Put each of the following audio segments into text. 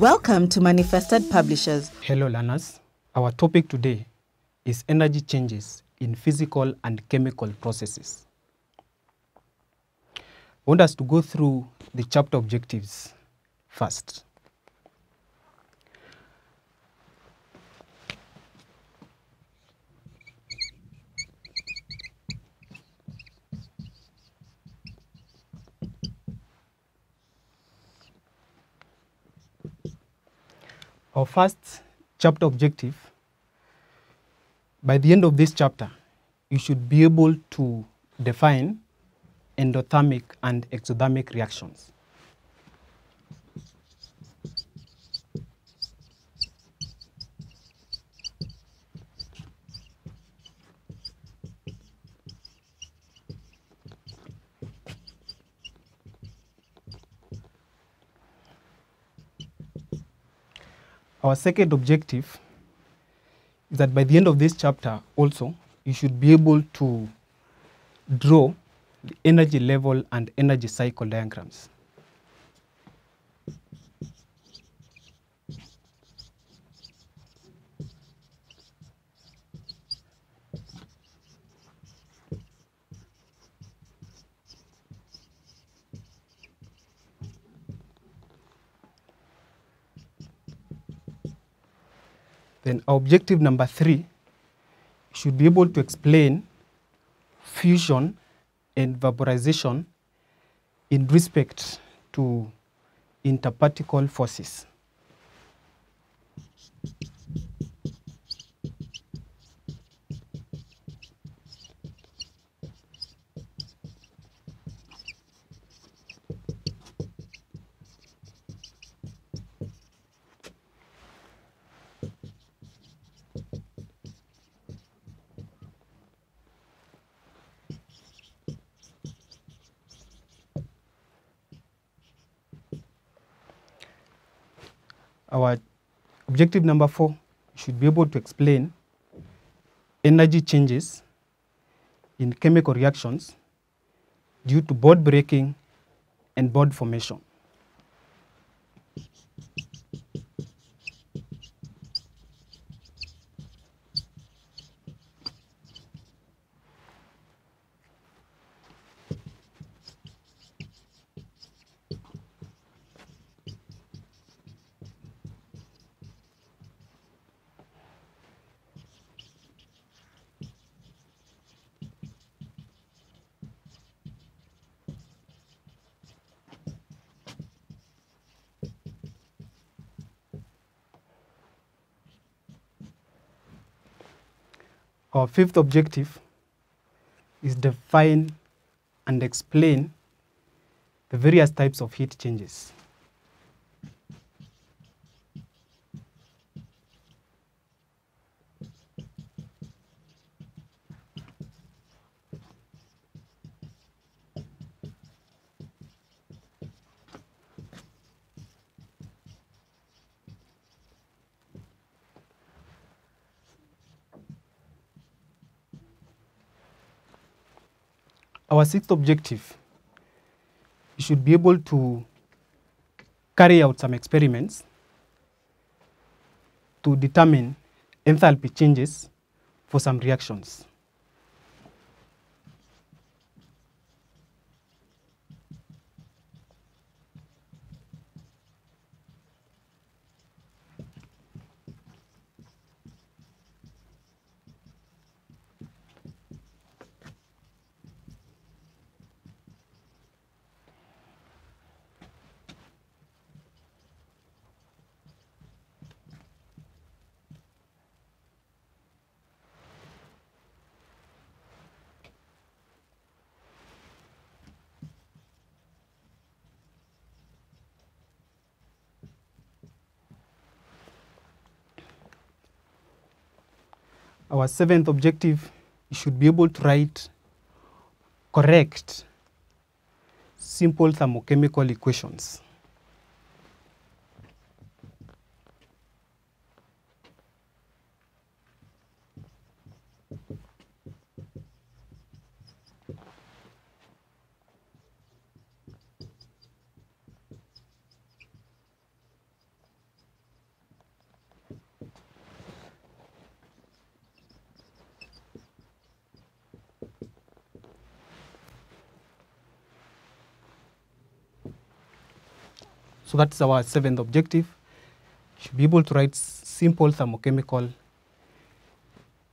Welcome to Manifested Publishers. Hello, learners. Our topic today is energy changes in physical and chemical processes. I want us to go through the chapter objectives first. Our first chapter objective, by the end of this chapter, you should be able to define endothermic and exothermic reactions. Our second objective is that by the end of this chapter also, you should be able to draw the energy level and energy cycle diagrams. Then our objective number three should be able to explain fusion and vaporization in respect to interparticle forces. Our objective number four should be able to explain energy changes in chemical reactions due to board breaking and board formation. Our fifth objective is define and explain the various types of heat changes. Our sixth objective, you should be able to carry out some experiments to determine enthalpy changes for some reactions. Our seventh objective, you should be able to write correct simple thermochemical equations. So that's our seventh objective. Should be able to write simple thermochemical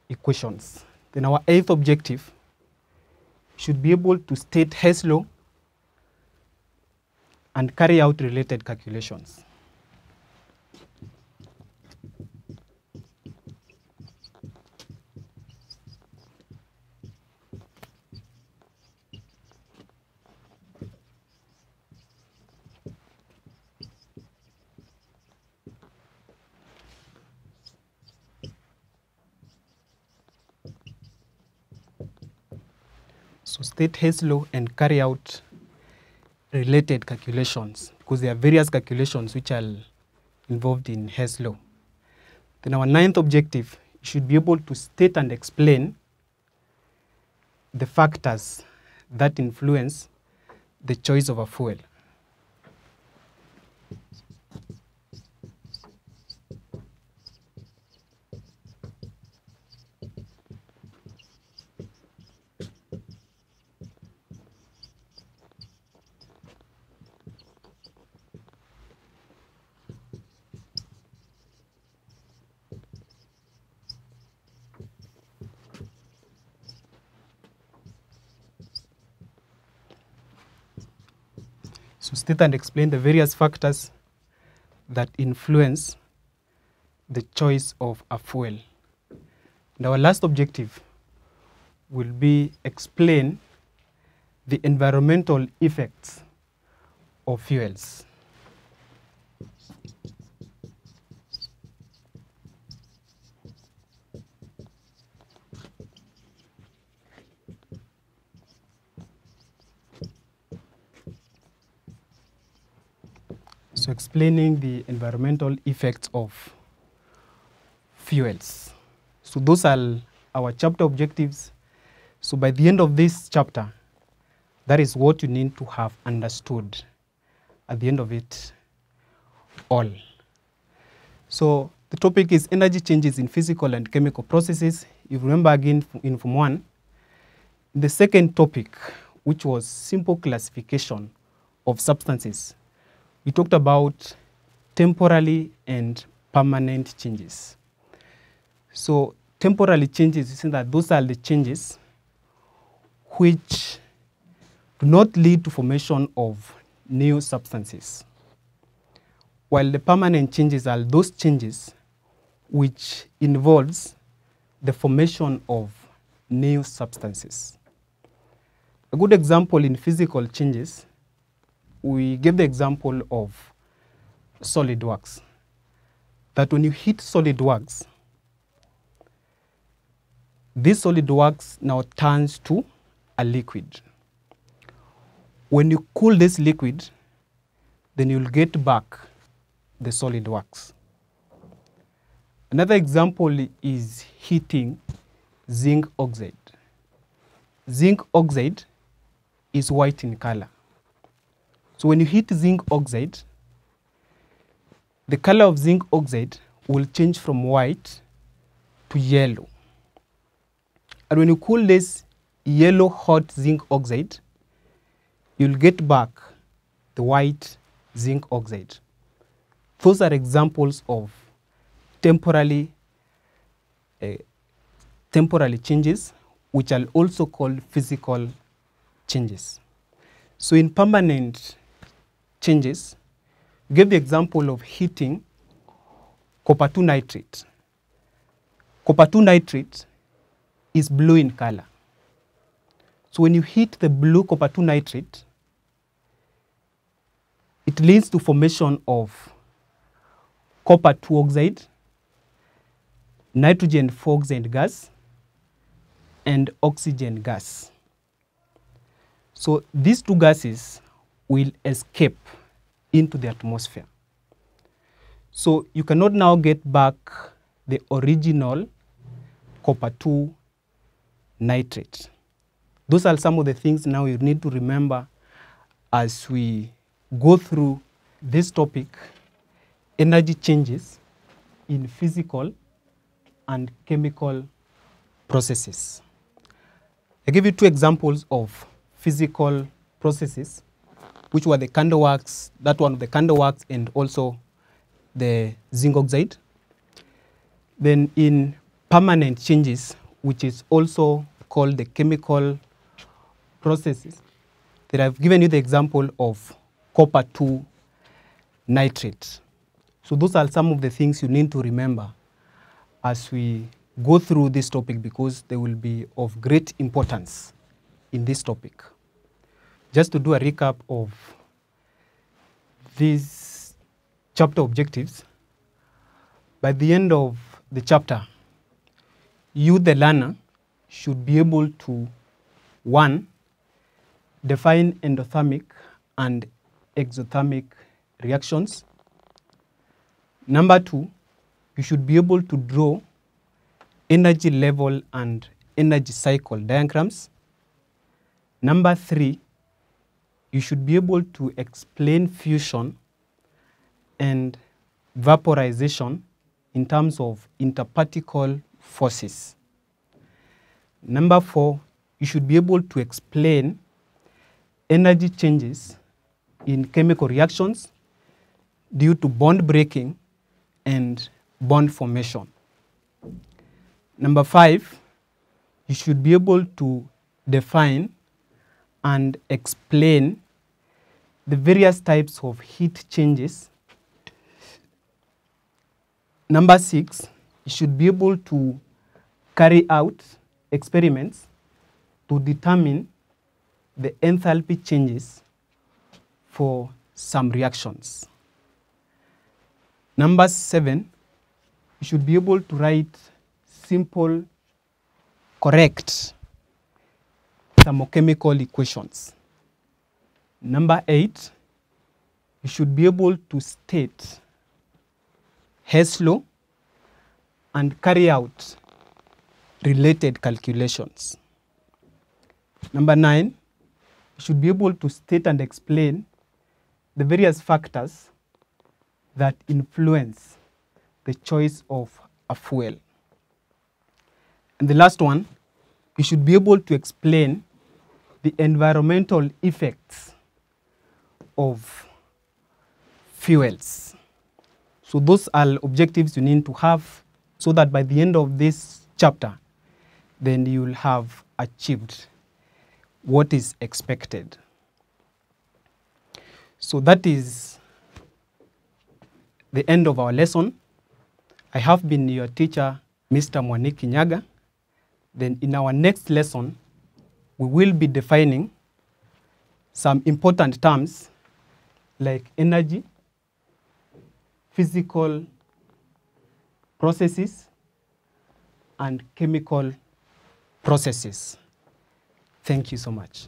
equations. Then our eighth objective should be able to state Hess law and carry out related calculations. State Hess law and carry out related calculations because there are various calculations which are involved in Hess law. Then our ninth objective should be able to state and explain the factors that influence the choice of a fuel. So state and explain the various factors that influence the choice of a fuel. And our last objective will be explain the environmental effects of fuels. So explaining the environmental effects of fuels. So those are our chapter objectives. So by the end of this chapter, that is what you need to have understood at the end of it all. So the topic is energy changes in physical and chemical processes. You remember again in Form 1, the second topic, which was simple classification of substances, we talked about temporary and permanent changes. So temporary changes, you see that those are the changes which do not lead to formation of new substances. While the permanent changes are those changes which involves the formation of new substances. A good example in physical changes, we gave the example of solid wax. That when you heat solid wax, this solid wax now turns to a liquid. When you cool this liquid, then you'll get back the solid wax. Another example is heating zinc oxide. Zinc oxide is white in color. So when you heat zinc oxide, the color of zinc oxide will change from white to yellow. And when you cool this yellow hot zinc oxide, you'll get back the white zinc oxide. Those are examples of temporally uh, temporally changes, which are also called physical changes. So in permanent changes, we gave the example of heating copper 2 nitrate. Copper 2 nitrate is blue in color. So when you heat the blue copper 2 nitrate, it leads to formation of copper 2 oxide, nitrogen 4 oxide gas, and oxygen gas. So these two gases will escape into the atmosphere. So you cannot now get back the original copper 2 nitrate. Those are some of the things now you need to remember as we go through this topic energy changes in physical and chemical processes. I give you two examples of physical processes which were the candle wax, that one, of the candle wax, and also the zinc oxide. Then in permanent changes, which is also called the chemical processes, that I've given you the example of copper 2 nitrate. So those are some of the things you need to remember as we go through this topic because they will be of great importance in this topic. Just to do a recap of these chapter objectives, by the end of the chapter, you, the learner, should be able to, one, define endothermic and exothermic reactions. Number two, you should be able to draw energy level and energy cycle diagrams. Number three, you should be able to explain fusion and vaporization in terms of interparticle forces. Number four, you should be able to explain energy changes in chemical reactions due to bond breaking and bond formation. Number five, you should be able to define and explain the various types of heat changes. Number six, you should be able to carry out experiments to determine the enthalpy changes for some reactions. Number seven, you should be able to write simple, correct thermochemical equations. Number eight, you should be able to state Hess law and carry out related calculations. Number nine, you should be able to state and explain the various factors that influence the choice of a fuel. And the last one, you should be able to explain the environmental effects of fuels. So those are objectives you need to have so that by the end of this chapter, then you'll have achieved what is expected. So that is the end of our lesson. I have been your teacher, Mr. Mwaniki Nyaga. Then in our next lesson, we will be defining some important terms like energy, physical processes, and chemical processes. Thank you so much.